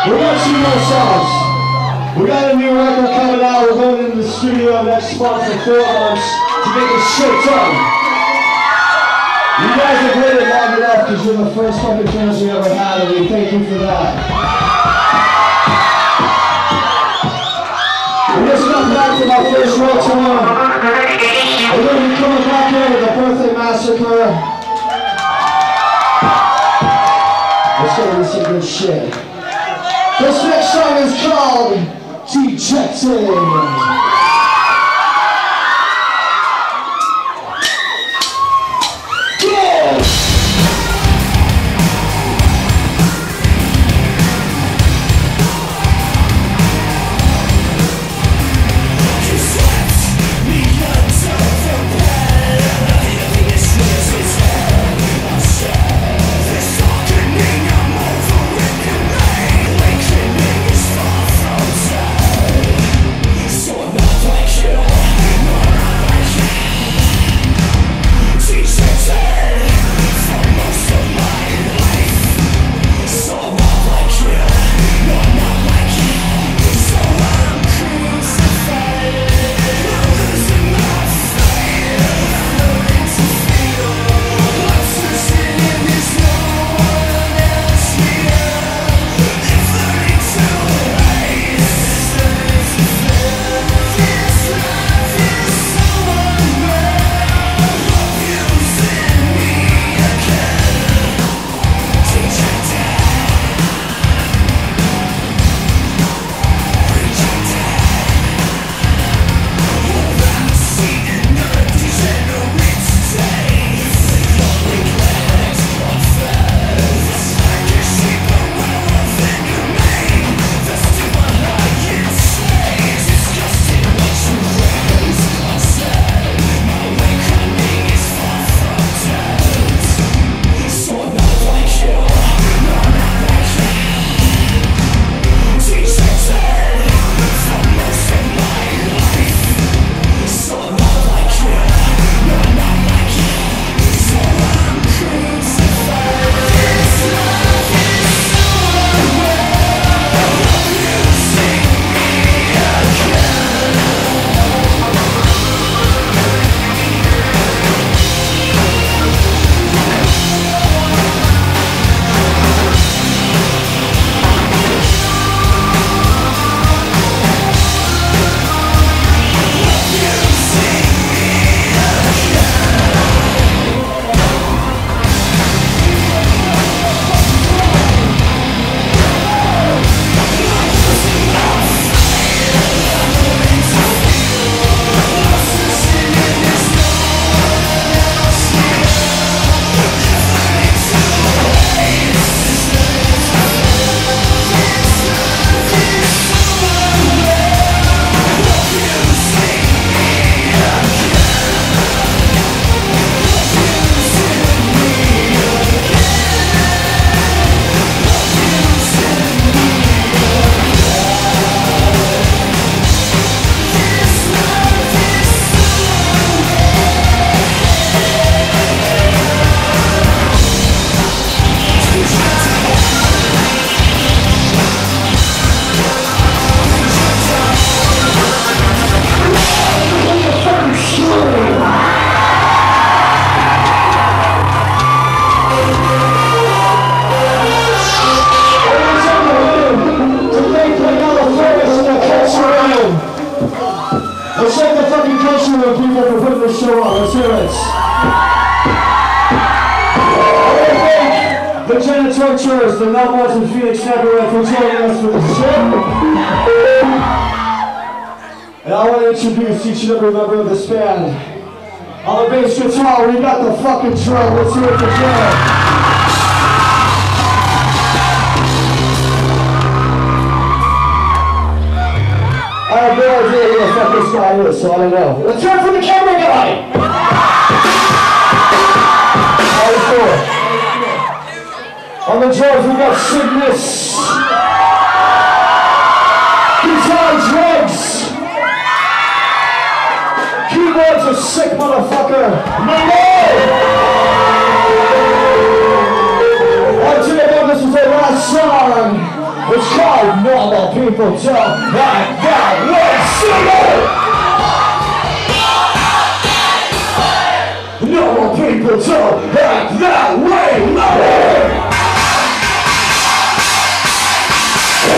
We got two more songs. We got a new record coming out. We're going into the studio next month for four months to get this shit done. You guys have waited long enough because you're the first fucking fans we ever had, and we thank you for that. We just got back from our first world tour. We're going to be coming back here with the Birthday Massacre. Going to be some good shit. This next song is called Dejected. Fucking drum. Let's hear it for Joe. I have no idea who the fuck this guy is, so I don't know. Let's hear it for the camera guy! How you doing? On the drums, we got Cygnus. Guitar drums. Keyboards are sick motherfucker, Malone! Song. It's called Normal People Don't Act That Way. It! Normal people don't act that way. Love it!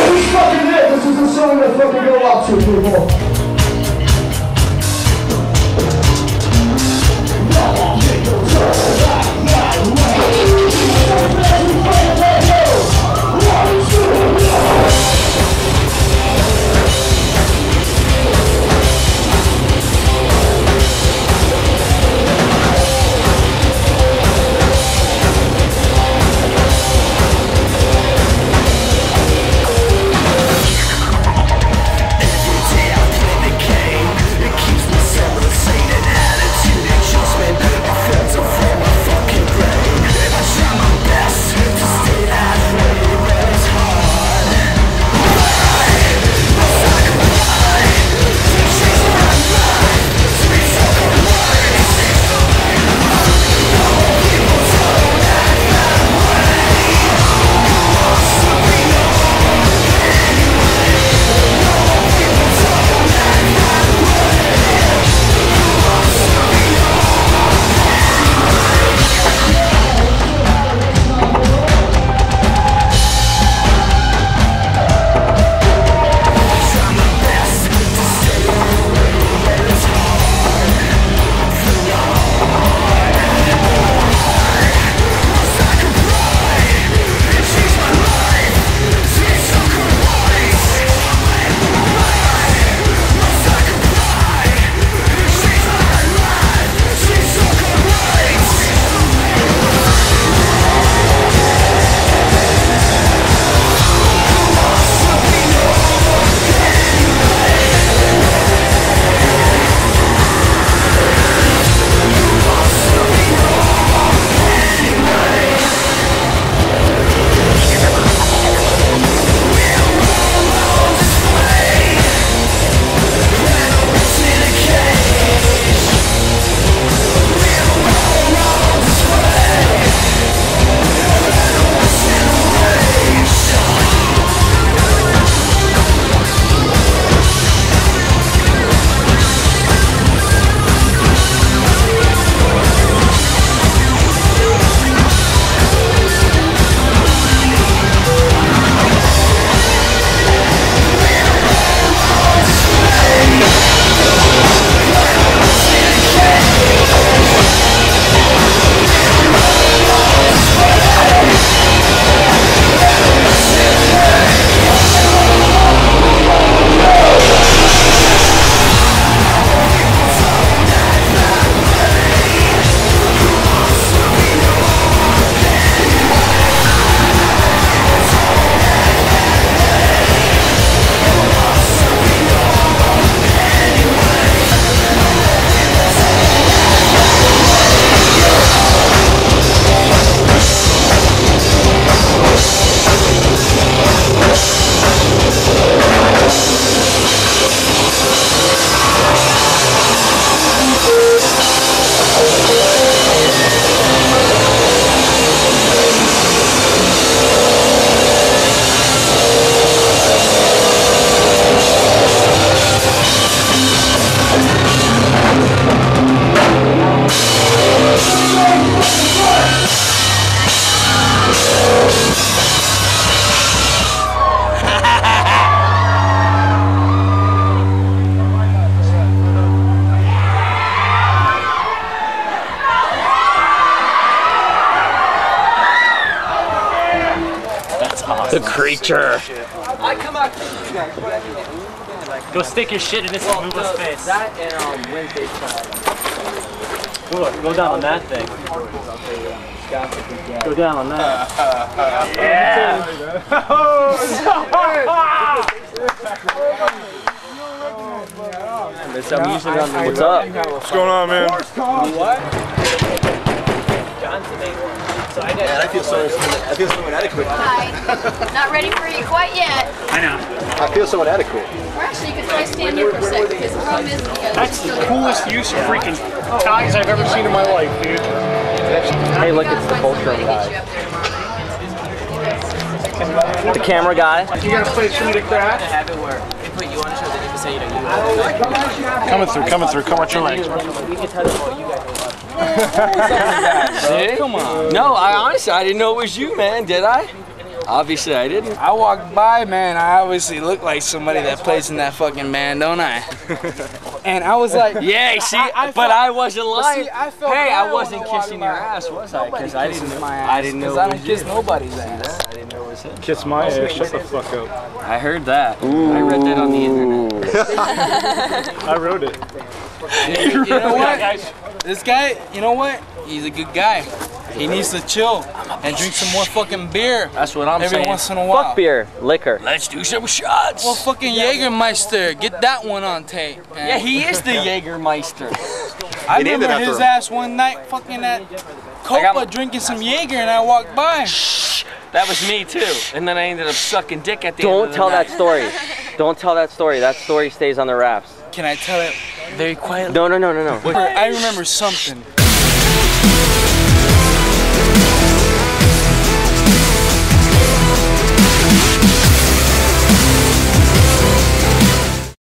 Who's fucking it? This is the song that fucking go up to people. Normal people don't act that way. The creature. I come out. Go stick your shit in this moveless face. That and um, Wednesday side. Go, go down on that thing. Go down on that. That's I'm usually on the What's up? What's going on, man? Johnson made one. So I Man, I feel so, I feel so inadequate. Hi. Not ready for you quite yet. I know. I feel so inadequate. Or actually, you could try stand here for a sec because the problem is you That's the coolest use of freaking ties I've ever seen in my life, dude. Hey, look, it's the Voltron guy. The camera guy. You got a place for me to crash? have it where they put you on the show, then you can say, you know, you Coming through, coming through. Come watch your legs. See? Come on. No, I honestly I didn't know it was you, man. Did I? Obviously I didn't. I walked by, man. I obviously look like somebody that plays in that fucking band, don't I? and I was like, Yeah, see, I- I but felt- I wasn't lying. see, I felt hey, I wasn't when I walked kissing your ass, was I? Because I didn't. kisses know- my ass. I didn't know. 'cause it I was don't kiss you. nobody's ass. I didn't know it was him. Kiss my oh, ass. Shut the fuck up. I heard that. I read that on the internet. I wrote it. You know what? This guy, you know what? He's a good guy. He needs to chill and drink some more fucking beer That's what I'm every saying. once in a while. Fuck beer, liquor. Let's do some shots. Well, fucking Jägermeister, get that one on tape. Man. yeah, he is the Jägermeister. I it remember his ass one night fucking at Copa my- drinking some Jaeger and I walked by. Shh. That was me too. And then I ended up sucking dick at the end Don't of the tell night. that story. Don't tell that story. That story stays on the wraps. Can I tell it very quietly? No, no, no, no, no. I remember something.